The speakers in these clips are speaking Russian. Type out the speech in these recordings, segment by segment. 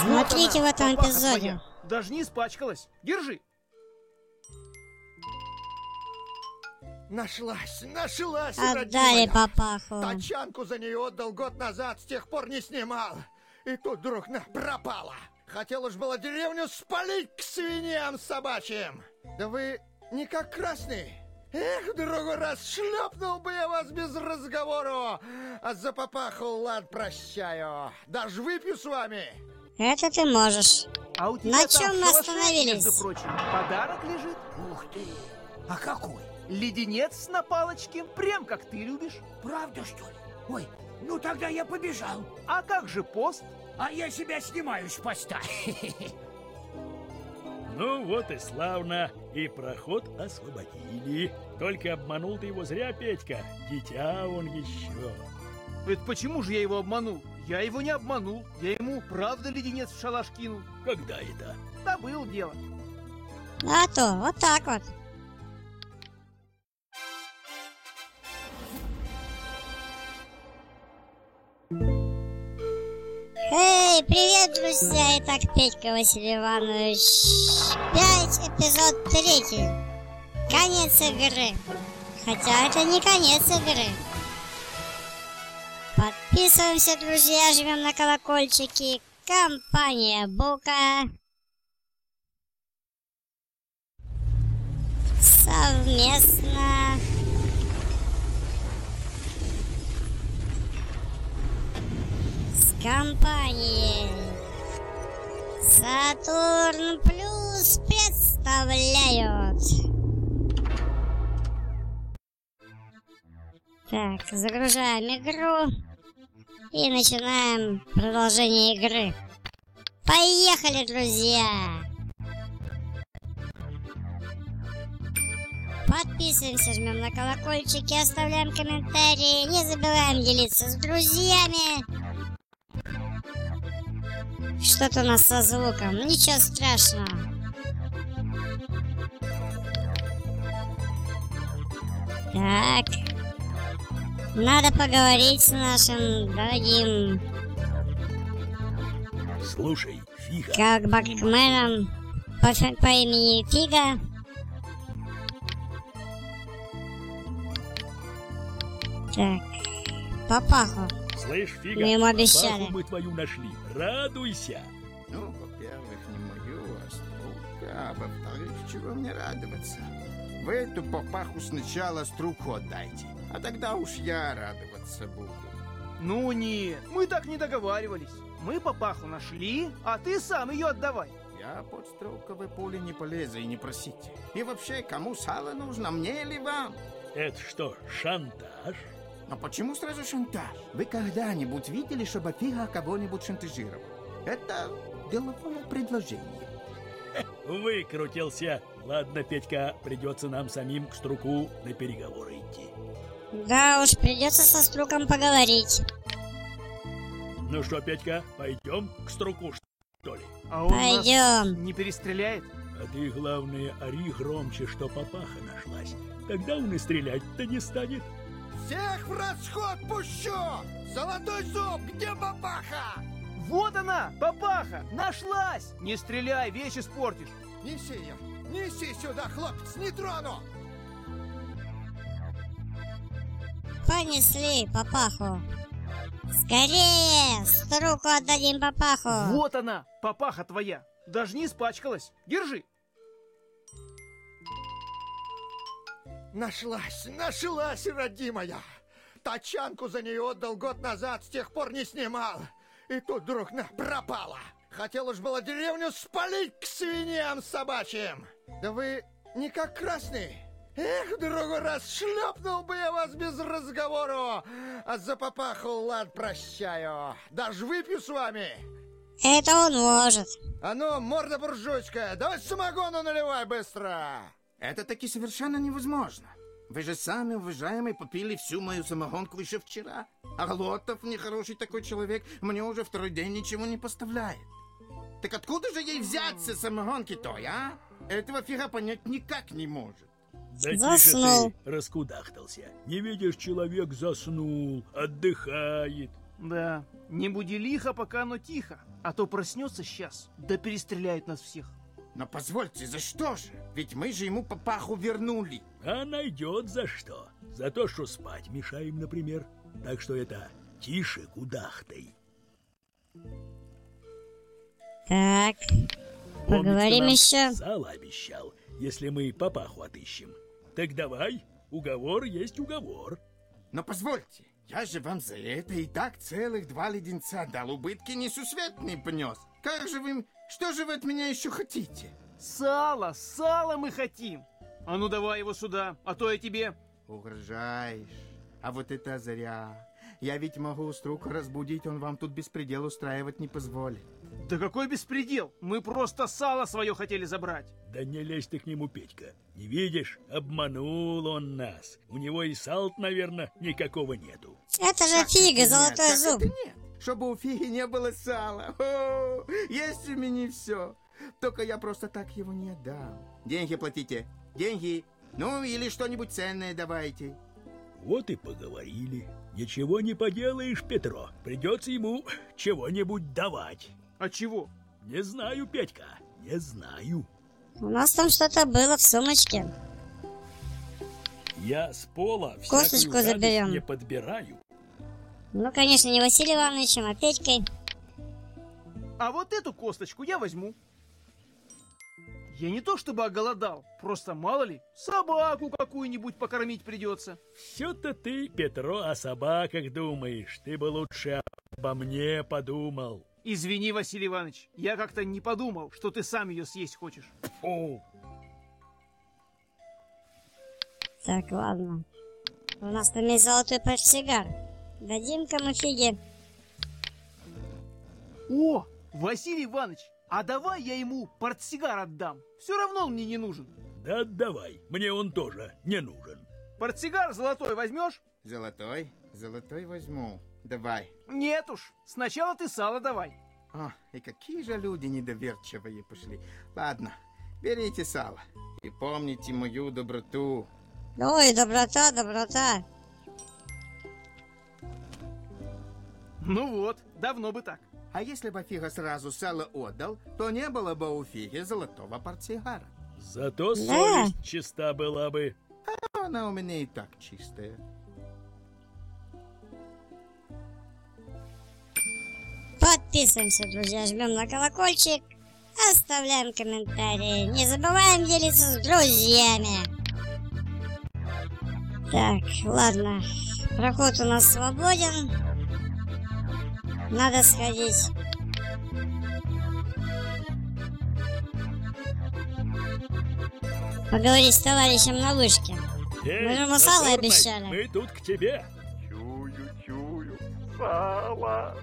Смотрите она, в этом папаха эпизоде. твоя. Даже не испачкалась. Держи. Нашлась, нашлась, Отдали родимая. папаху. Тачанку за нее отдал год назад, с тех пор не снимал. И тут вдруг на, пропала. Хотел уж было деревню спалить к свиньям собачьим. Да вы не как красный. Эх, в другой раз шлепнул бы я вас без разговору. А за папаху лад прощаю. Даже выпью с вами. Это ты можешь. А у тебя На чем мы остановились? Между прочим, подарок лежит. Ух ты! А какой? Леденец на палочке, прям как ты любишь. Правда, что ли? Ой, ну тогда я побежал. А как же пост? А я себя снимаю с поста. Ну вот и славно, и проход освободили. Только обманул ты его зря, Петька, дитя он еще. Это почему же я его обманул? Я его не обманул. Я ему правда леденец в шалаш кинул. Когда это? Да было дело. А то, вот так вот. Эй, привет, друзья! Итак, Петька Василий Иванович. Пять, эпизод третий. Конец игры. Хотя это не конец игры. Подписываемся, друзья, жмем на колокольчики. Компания Бука. Совместно. С компанией Сатурн Плюс представляют. Так, загружаем игру и начинаем продолжение игры. Поехали, друзья! Подписываемся, жмем на колокольчики, оставляем комментарии, не забываем делиться с друзьями. Что-то у нас со звуком, ничего страшного. Так. Надо поговорить с нашим дорогим Слушай, Фига, как бакменом по, по имени Фига. Так, папаху. слышь, Фига, Мы ему обещали. папаху мы твою нашли, радуйся. Ну, во-первых, не мою, а струка, а во-вторых, чего мне радоваться? Вы эту папаху сначала струку отдайте, а тогда уж я радоваться буду. Ну нет, мы так не договаривались. Мы папаху нашли, а ты сам ее отдавай. Я под струковое поле не полезу и не просите. И вообще, кому сало нужно, мне или вам? Это что, шантаж? Но почему сразу шантаж? Вы когда-нибудь видели, чтобы фига кого-нибудь шантажировал? Это деловое предложение. Выкрутился. Ладно, Петька, придется нам самим к струку на переговоры идти. Да уж, придется со струком поговорить. Ну что, Петька, пойдем к струку, что ли? А он нас Пойдем. не перестреляет? А ты, главное, ори громче, что папаха нашлась. Тогда он и стрелять-то не станет. Всех в расход пущу! Золотой зуб, где бабаха? Вот она, папаха, нашлась! Не стреляй, вещь испортишь. Неси ее, неси сюда, хлопец, не трону! Понесли папаху. Скорее! Струку отдадим папаху. Вот она, папаха твоя. Даже не испачкалась. Держи. Нашлась, нашлась, родимая! Тачанку за нее отдал год назад, с тех пор не снимал. И тут вдруг на, пропала. Хотел уж было деревню спалить к свиньям собачьим. Да вы не как красный. Эх, в другой раз шлепнул бы я вас без разговору. А за папаху лад прощаю. Даже выпью с вами. Это он может. А ну, морда буржуйская, давай самогону наливай быстро. Это таки совершенно невозможно. Вы же сами, уважаемые, попили всю мою самогонку еще вчера. А Глотов, нехороший такой человек, мне уже второй день ничего не поставляет. Так откуда же ей взяться самогонки той, а? Этого фига понять никак не может. Да тише Заснул. ты, раскудахтался. Не видишь, человек заснул, отдыхает. Да, не буди лихо, пока оно тихо, а то проснется сейчас, да перестреляет нас всех. Но позвольте, за что же? Ведь мы же ему папаху вернули. А найдет за что. За то, что спать мешаем, например. Так что это тише кудахтай. Так, поговорим еще. Сало обещал, если мы папаху отыщем. Так давай, уговор есть уговор. Но позвольте, я же вам за это и так целых два леденца дал, убытки несусветные понес. Как же вы... Что же вы от меня еще хотите? Сало, сало мы хотим. А ну давай его сюда, а то я тебе... Угрожаешь. А вот это зря. Я ведь могу струк разбудить, он вам тут беспредел устраивать не позволит. Да какой беспредел! Мы просто сало свое хотели забрать. Да не лезь ты к нему, Петька. Не видишь, обманул он нас. У него и салт, наверное, никакого нету. Это же фига, это золотой нет? Как зуб. это нет? Чтобы у фиги не было сала. О, есть у меня все. Только я просто так его не отдам. Деньги платите. Деньги. Ну, или что-нибудь ценное давайте. Вот и поговорили. Ничего не поделаешь, Петро. Придется ему чего-нибудь давать. А чего? Не знаю, Петька, не знаю. У нас там что-то было в сумочке. Я с пола Косточку заберем. не подбираю. Ну, конечно, не Василием Ивановичем, а Петькой. А вот эту косточку я возьму. Я не то чтобы оголодал, просто мало ли, собаку какую-нибудь покормить придется. Все-то ты, Петро, о собаках думаешь. Ты бы лучше обо мне подумал. Извини, Василий Иванович, я как-то не подумал, что ты сам ее съесть хочешь. Фу. Так, ладно. У нас там есть золотой портсигар. Дадим кому фиги. О, Василий Иванович, а давай я ему портсигар отдам. Все равно он мне не нужен. Да отдавай, мне он тоже не нужен. Портсигар золотой возьмешь? Золотой? Золотой возьму. Давай. Нет уж, сначала ты сало давай. О, и какие же люди недоверчивые пошли. Ладно, берите сало. И помните мою доброту. Ой, доброта, доброта. Ну вот, давно бы так. А если бы Фига сразу сало отдал, то не было бы у Фиги золотого портсигара. Зато Да. совесть чиста была бы. Она у меня и так чистая. Подписываемся, друзья, жмем на колокольчик, оставляем комментарии. Не забываем делиться с друзьями. Так, ладно. Проход у нас свободен. Надо сходить. Поговорить с товарищем на вышке. Эй, Мы же ему сало обещали. Мы тут к тебе. Чую, чую. Сало.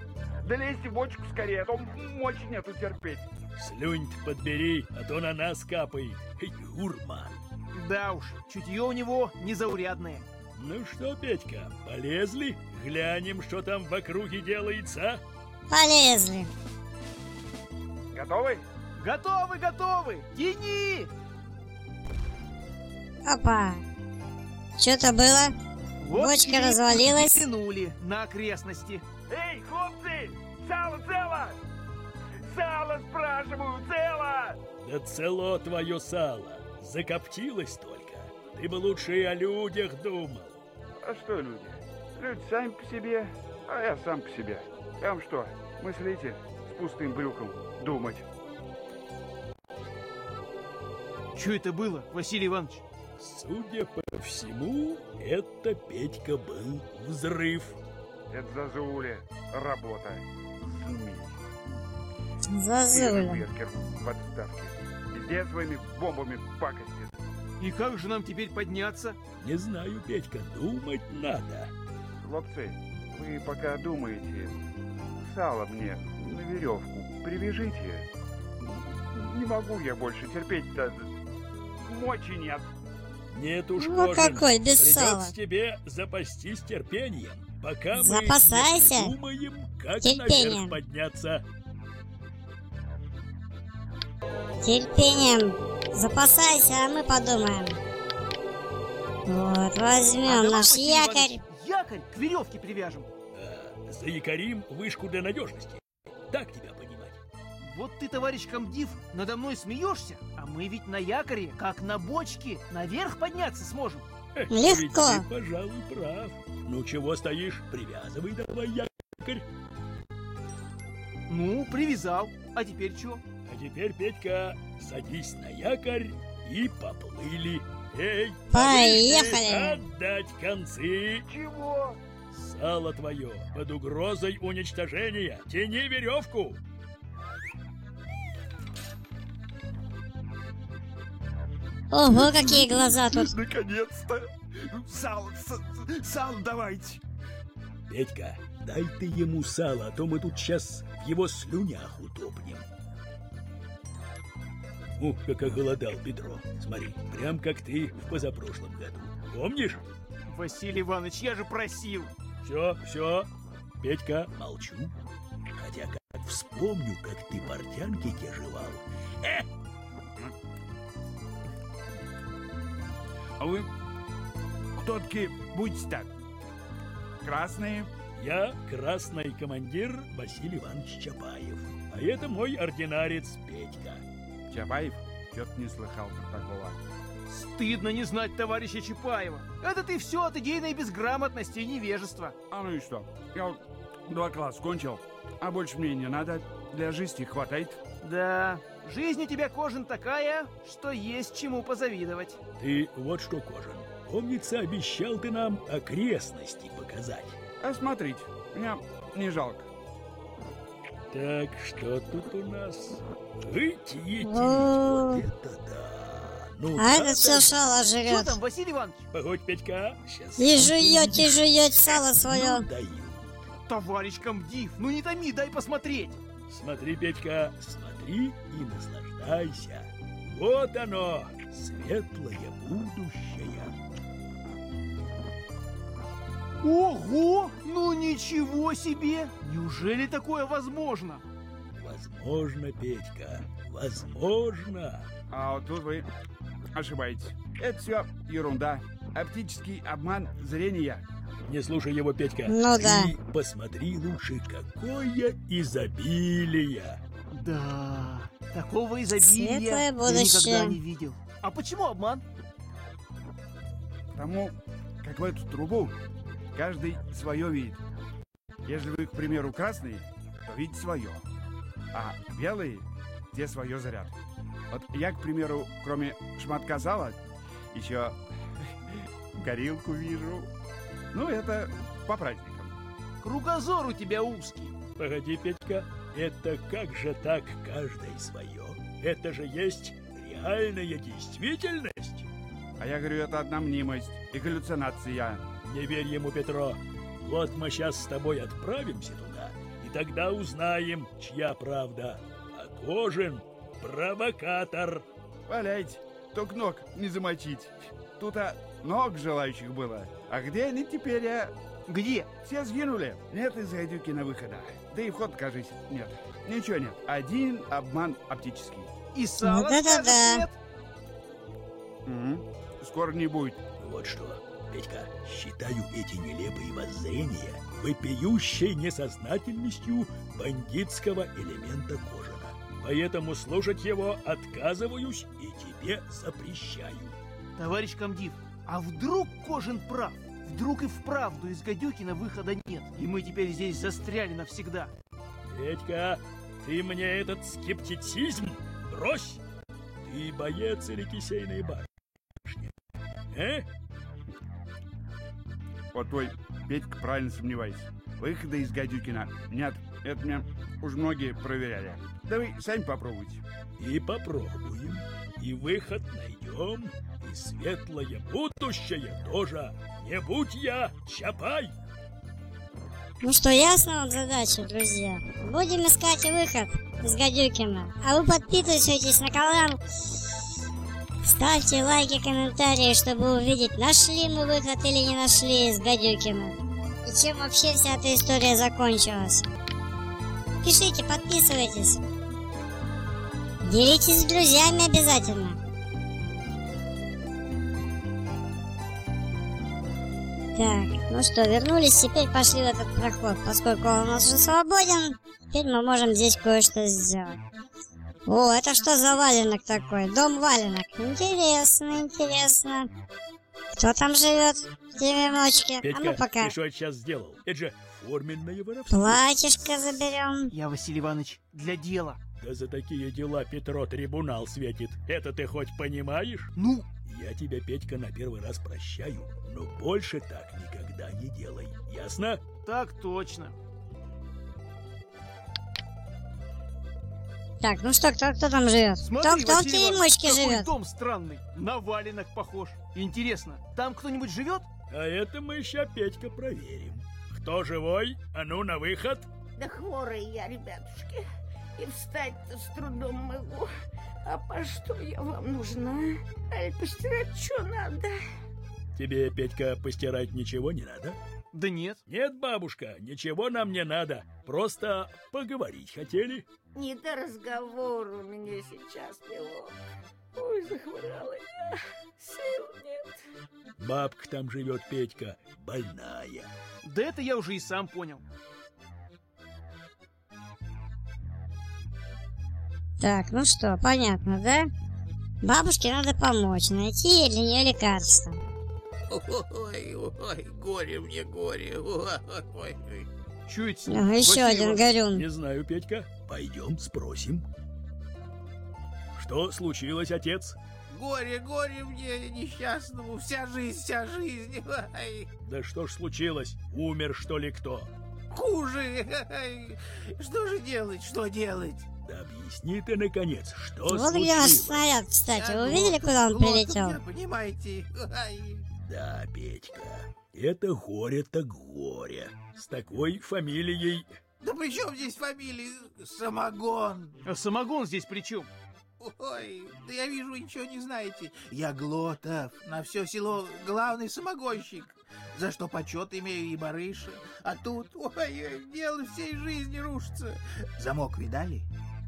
Да лезьте в бочку скорее, а то мочи нету терпеть. Слюнь подбери, а то на нас капает. Эй, Гурман. Да уж, чутье у него незаурядное. Ну что, Петька, полезли? Глянем, что там в округе делается. Полезли. Готовы? Готовы, готовы! Тяни! Опа. Что-то было? Вот Бочка развалилась. Тянули на окрестности. Эй, хлопцы! Сало цело! Сало, спрашиваю, цело! Да цело твое сало. Закоптилось только. Ты бы лучше и о людях думал. А что люди? Люди сами по себе, а я сам по себе. Я вам что, мыслитель с пустым брюхом думать? Что это было, Василий Иванович? Судя по всему, это Петька был взрыв. Это Зазуля, работа. Беркер в отставке. Везде своими бомбами пакостит. И как же нам теперь подняться? Не знаю, Петька, думать надо. Хлопцы, вы пока думаете, сало мне на веревку привяжите. Не могу я больше терпеть-то. Мочи нет. Нет уж, Ну, Кожин, какой без придется сала. тебе запастись терпением, пока мы Запасайся не придумаем, как терпением. наверх подняться. Терпением. Запасайся, а мы подумаем. Вот, возьмем А наш якорь. Якорь к веревке привяжем. А, заякорим вышку для надежности. Так тебя понимать. Вот ты, товарищ комдив, надо мной смеешься, а мы ведь на якоре, как на бочке, наверх подняться сможем. Эх, Легко. ведь ты, пожалуй, прав. Ну чего стоишь? Привязывай давай якорь. Ну, привязал. А теперь что? Теперь, Петька, садись на якорь и поплыли. Эй, Поехали. Отдать концы. Чего? Сало твое под угрозой уничтожения. Тяни веревку. Ого, какие глаза тут. Наконец-то! Сал, сал давайте! Петька, дай ты ему сало, а то мы тут сейчас в его слюнях утопнем. Ух, как оголодал Петро. Смотри, прям как ты в позапрошлом году. Помнишь? Василий Иванович, я же просил. Все, все. Петька, молчу. Хотя как вспомню, как ты портянки те жевал. Э, А вы кто такие будете так? Красные? я красный командир Василий Иванович Чапаев. А это мой ординарец Петька. Чапаев? Чё-то не слыхал про такого. Стыдно не знать товарища Чапаева. Это ты все от идейной безграмотности и невежества. А ну и что? Я вот два класса кончил, а больше мне не надо. Для жизни хватает. Да, жизнь у тебя, Кожин, такая, что есть чему позавидовать. Ты вот что, Кожин, помнится, обещал ты нам окрестности показать. А смотрите, меня не жалко. Так, что тут у нас? Ыть, етить, О. вот это да! Ну, А да, этот все сало Что жрет. там, Василий Иванович? Погодь, Петька, сейчас... И жует, и жует сало свое. Ну, даю. Товарищ комдив, ну не томи, дай посмотреть. Смотри, Петька, смотри и наслаждайся. Вот оно, светлое будущее. Ого! Ну ничего себе! Неужели такое возможно? Возможно, Петька, возможно. А вот тут вы ошибаетесь. Это все ерунда. Оптический обман зрения. Не слушай его, Петька. Ну да. Ты посмотри лучше, какое изобилие. Да, такого изобилия я никогда не видел. А почему обман? Потому как в эту трубу каждый свое видит. Если вы, к примеру, красные, то видите свое. А белые, те свое заряд. Вот я, к примеру, кроме шматка сала, еще горилку вижу. Ну, это по праздникам. Кругозор у тебя узкий. Погоди, Петька, это как же так каждое свое? Это же есть реальная действительность. А я говорю, это одна мнимость и галлюцинация. Не верь ему, Петро. Вот мы сейчас с тобой отправимся туда, и тогда узнаем, чья правда. А Кожин — провокатор. Валяйте, только ног не замочить. Тут а ног желающих было. А где они теперь, а? Где? Все сгинули. Нет из гадюки на выхода. Да и вход, кажись, нет. Ничего нет. Один обман оптический. И сало Вот это скажешь, да. нет? Мгм. Скоро не будет. Вот что, Петька, считаю эти нелепые воззрения вопиющей несознательностью бандитского элемента Кожина. Поэтому слушать его отказываюсь и тебе запрещаю. Товарищ комдив, а вдруг Кожин прав? Вдруг и вправду из Гадюкина выхода нет, и мы теперь здесь застряли навсегда. Петька, ты мне этот скептицизм брось! Ты боец или кисейной башни? Э? Вот твой Петька правильно сомневается. Выхода из гадюкина нет. Это меня уж многие проверяли. Да вы сами попробуйте. И попробуем, и выход найдем, и светлое будущее тоже. Не будь я, Чапай! Ну что, ясно вам задача, друзья? Будем искать выход из Гадюкина. А вы подписывайтесь на канал. Ставьте лайки, комментарии, чтобы увидеть, нашли мы выход или не нашли из Гадюкина. И чем вообще вся эта история закончилась. Пишите, подписывайтесь. Делитесь с друзьями обязательно. Так, ну что, вернулись, теперь пошли в этот проход. Поскольку он у нас уже свободен, теперь мы можем здесь кое-что сделать. О, это что за валенок такой? Дом валенок. Интересно, интересно. Кто там живет в деревночке? А ну пока. ты что сейчас сделал? Это же форменное воровство. Платьишко заберем. Я, Василий Иванович, для дела. Да за такие дела Петро трибунал светит. Это ты хоть понимаешь? Ну, Я тебя, Петька, на первый раз прощаю, но больше так никогда не делай. Ясно? так точно. Так, ну что, кто, кто там живет? Смотри, кто кто в Василий Иванович, теремочке какой живет? дом странный. На валенок похож. Интересно, там кто-нибудь живет? А это мы ща, Петька, проверим. Кто живой? А ну, на выход. Да хворый я, ребятушки. И встать-то с трудом могу. А по что я вам нужна? Аль постирать что надо? Тебе, Петька, постирать ничего не надо? Да нет. Нет, бабушка, ничего нам не надо. Просто поговорить хотели. Не до разговора у меня сейчас, милок. Ой, захворала я. Сил нет. Бабка там живет, Петька, больная. Да это я уже и сам понял. Так, ну что, понятно, да? Бабушке надо помочь, найти для нее лекарство. Ой, ой, горе мне, горе. Ой, ой, Ну, ним? еще один горюн. Не знаю, Петька. Пойдем спросим. Что случилось, отец? Горе, горе мне несчастному. Вся жизнь, вся жизнь. Ой, Да что ж случилось? Умер, что ли, кто? хуже. Ой, Что же делать, что делать? Да объясни ты, наконец, что Вот где наш случилось? снаряд, кстати. Я Вы видели, куда он прилетел? я, понимаете? Ой. Да, Петька, это горе так горе. С такой фамилией... Да при чем здесь фамилия Самогон? А самогон здесь при чем? Ой, да я вижу, вы ничего не знаете. Я Глотов, на все село главный самогонщик, за что почет имею и барыша. А тут, ой, ой, дело всей жизни рушится. Замок видали?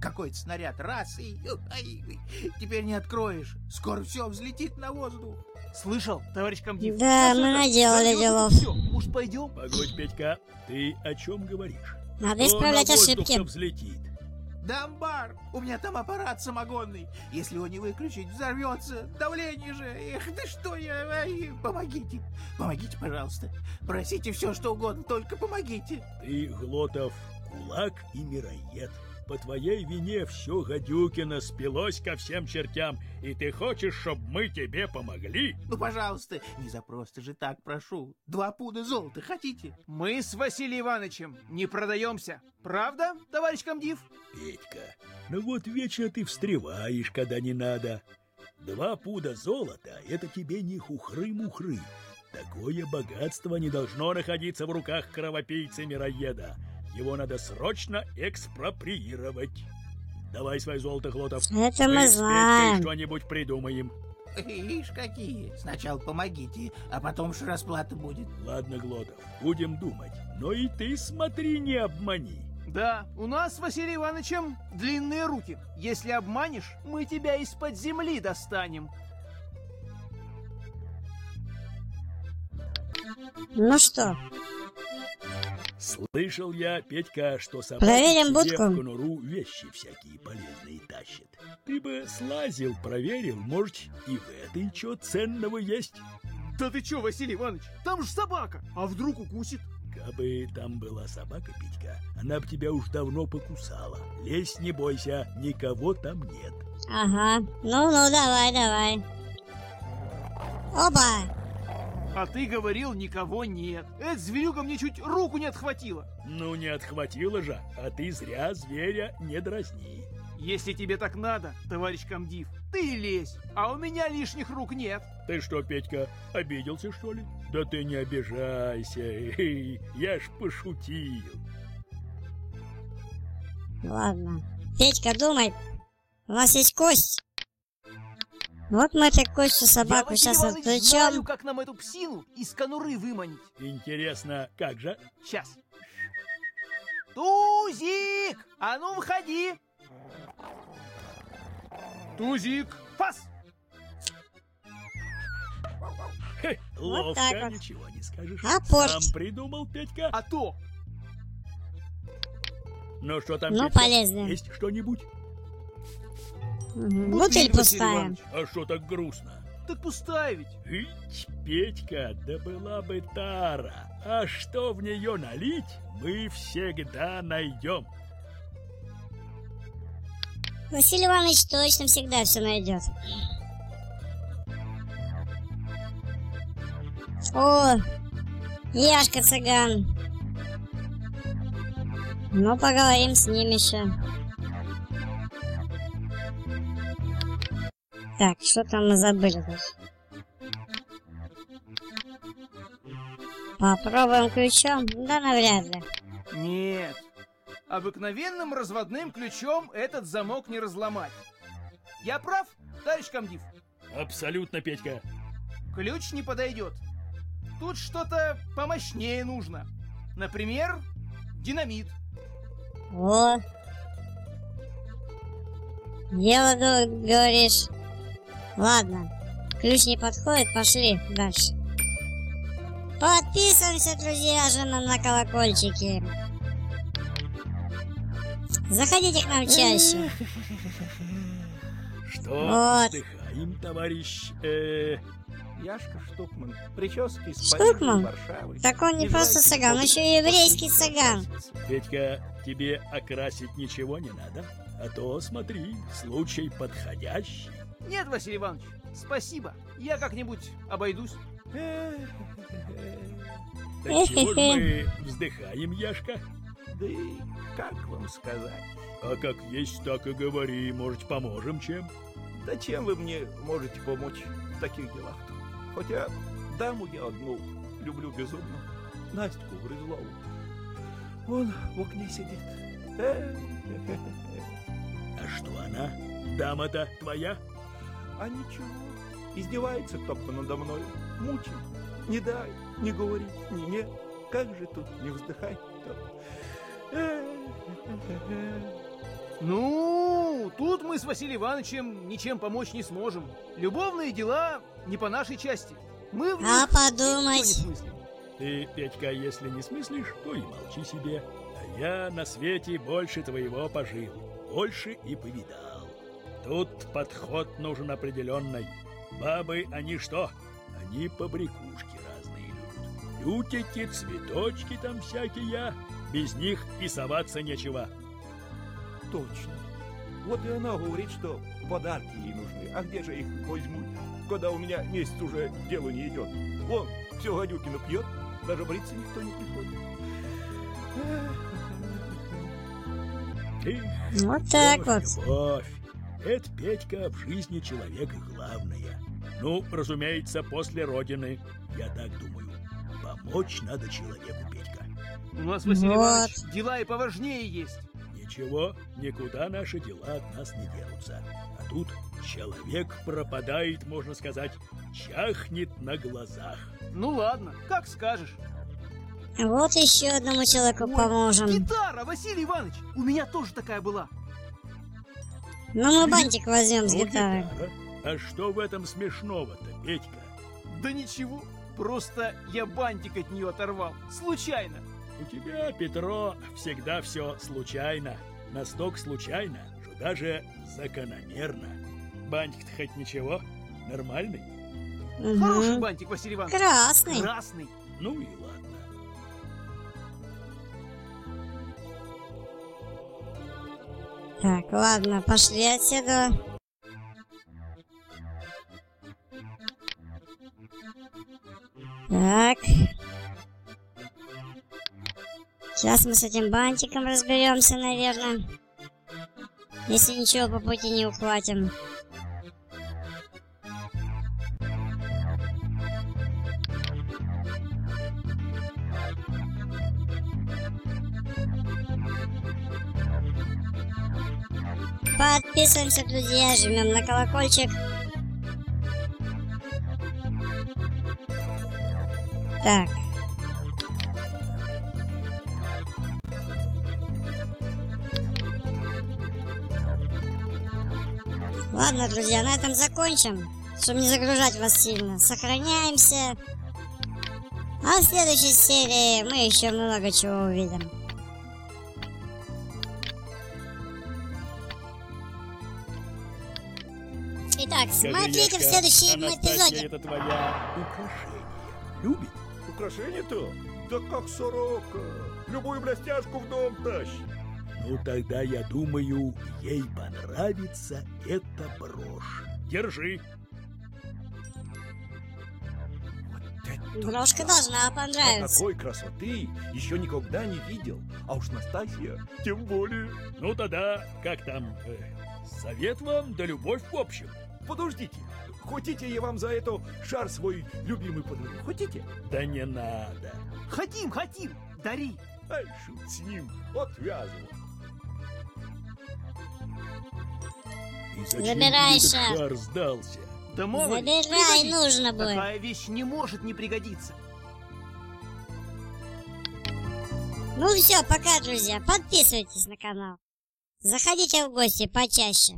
Какой-то снаряд, раз, и ой, теперь не откроешь. Скоро все взлетит на воздух. Слышал, товарищ комдив? Да, Сейчас мы наделали делов. всё. Может, пойдем? Погодь, Петька, ты о чем говоришь? Надо исправлять на воздух-то ошибки. взлетит? Да, амбар, у меня там аппарат самогонный. Если его не выключить, взорвется. Давление же. Эх, да что я... Ай, помогите. Помогите, пожалуйста. Просите все, что угодно, только помогите. Ты, Глотов, кулак и мироед. По твоей вине все Гадюкино спилось ко всем чертям, и ты хочешь, чтобы мы тебе помогли? Ну, пожалуйста, не за просто же так прошу. Два пуда золота хотите? Мы с Василием Ивановичем не продаемся. Правда, товарищ комдив? Петька, ну вот вечно ты встреваешь, когда не надо. Два пуда золота — это тебе не хухры-мухры. Такое богатство не должно находиться в руках кровопийца-мироеда. Его надо срочно экспроприировать. Давай свое золото, Глотов. Это мы знаем. что-нибудь придумаем. Ишь, какие. Сначала помогите, а потом ж расплата будет. Ладно, Глотов, будем думать. Но и ты смотри, не обмани. Да, у нас с Василием Ивановичем длинные руки. Если обманешь, мы тебя из-под земли достанем. Ну что, Слышал я, Петька, что собаки Проверим будку. в конуру вещи всякие полезные тащат. Ты бы слазил, проверил, может, и в этой что ценного есть. Да ты чё, Василий Иванович, там же собака. А вдруг укусит? Кабы там была собака, Петька, она б тебя уж давно покусала. Лезь, не бойся, никого там нет. ага. Ну-ну, давай, давай. Оба! А ты говорил, никого нет. Эта зверюга мне чуть руку не отхватила. Ну, не отхватила же, а ты зря зверя не дразни. Если тебе так надо, товарищ комдив, ты и лезь. А у меня лишних рук нет. Ты что, Петька, обиделся, что ли? Да ты не обижайся, я ж пошутил. Ладно. Петька, думай. У нас есть кость. Вот мы этой костью собаку Я, сейчас Василий Иванович, знаю, как нам эту псину из конуры выманить. Интересно, как же? Сейчас. Тузик! А ну, выходи! Тузик! Пас! Хе, Вот Ловко, так вот. ничего не скажешь. А порч? Сам придумал, Петька. А то! Ну что там, Ну, Петька? полезно. Есть что-нибудь? Мгм. Бутыль, пустая. Иванович. А что так грустно? Так пустая ведь. Ить, Петька, да была бы тара. А что в нее налить, мы всегда найдем. Василий Иванович точно всегда все найдет. О, Яшка цыган. Ну, поговорим с ним еще. Так, что там мы забыли тут? Попробуем ключом? Да навряд ли. Нет. Обыкновенным разводным ключом этот замок не разломать. Я прав, товарищ комдив? Абсолютно, Петька. Ключ не подойдет. Тут что-то помощнее нужно. Например, динамит. О. Дело, говоришь. Ладно. Ключ не подходит, пошли дальше. Подписываемся, друзья, жмем на колокольчики. Заходите к нам чаще. Что, Вот. вздыхаем, товарищ... э, Яшка Штукман, прическа из Штукман? Варшавы. Так он не просто цыган, он еще и еврейский цыган. Петька, тебе окрасить ничего не надо? А то, смотри, случай подходящий. Нет, Василий Иванович, спасибо. Я как-нибудь обойдусь. Так чего ж мы вздыхаем, Яшка? Да и как вам сказать? А как есть, так и говори, может, поможем чем? Да чем вы мне можете помочь в таких делах-то? Хотя даму я одну люблю безумно. Настю Грызлову. Он в окне сидит. А что она? Дама-то твоя? А ничего, издевается только надо мной, мучит. Не дай, не говори, не нет. Как же тут не вздыхать-то? Ну, тут мы с Василием Ивановичем ничем помочь не сможем. Любовные дела не по нашей части. Мы в них А подумать? не смыслим. Ты, Петька, если не смыслишь, то и молчи себе. А я на свете больше твоего пожил, больше и повидал. Тут подход нужен определенный. Бабы, они что? Они побрякушки разные любят. Лютики, цветочки там всякие. Без них и соваться нечего. Точно. Вот и она говорит, что подарки ей нужны. А где же их возьму? Когда у меня месяц уже делу не идет. Вон, все Гадюкина пьет, даже бриться никто не приходит. Вот так вот. Любовь. Это, Петька, в жизни человека главное. Ну, разумеется, после Родины. Я так думаю. Помочь надо человеку, Петька. У нас, Василий Вот. Иванович, дела и поважнее есть. Ничего, никуда наши дела от нас не денутся. А тут человек пропадает, можно сказать, чахнет на глазах. Ну ладно, как скажешь. Вот еще одному человеку Ой, поможем. Гитара, Василий Иванович, у меня тоже такая была. Ну, мы бантик возьмем с Ну, гитарой. гитара. А что в этом смешного-то, Петька? Да ничего, просто я бантик от нее оторвал. Случайно. У тебя, Петро, всегда все случайно. Настолько случайно, что даже закономерно. Бантик-то хоть ничего? Нормальный? Мгм. Хороший бантик, Василий Иванович. Красный. Красный. Ну и ладно. Так, ладно, пошли отсюда. Так. Сейчас мы с этим бантиком разберемся, наверное. Если ничего по пути не ухватим. Подписываемся, друзья, жмем на колокольчик. Так. Ладно, друзья, на этом закончим. чтобы не загружать вас сильно. Сохраняемся. А в следующей серии мы еще много чего увидим. Итак, смотрите в следующем эпизоде. это твоя украшение. Любит? Украшение-то? Да как сорока. Любую блестяшку в дом тащит. Ну тогда я думаю, ей понравится эта брошь. Держи. Брошка должна понравиться. Такой красоты еще никогда не видел. А уж Настасья тем более. Ну тогда, как там? э, совет вам да любовь в общем. Подождите, хотите я вам за это шар свой любимый подарю? Хотите? Да не надо. Хотим, хотим, дари. Ай, шут с ним, зачем Забирай шар. шар сдался? Да мало Забирай, нужно будет. Такая вещь не может не пригодиться. Ну все, пока, друзья. Подписывайтесь на канал. Заходите в гости почаще.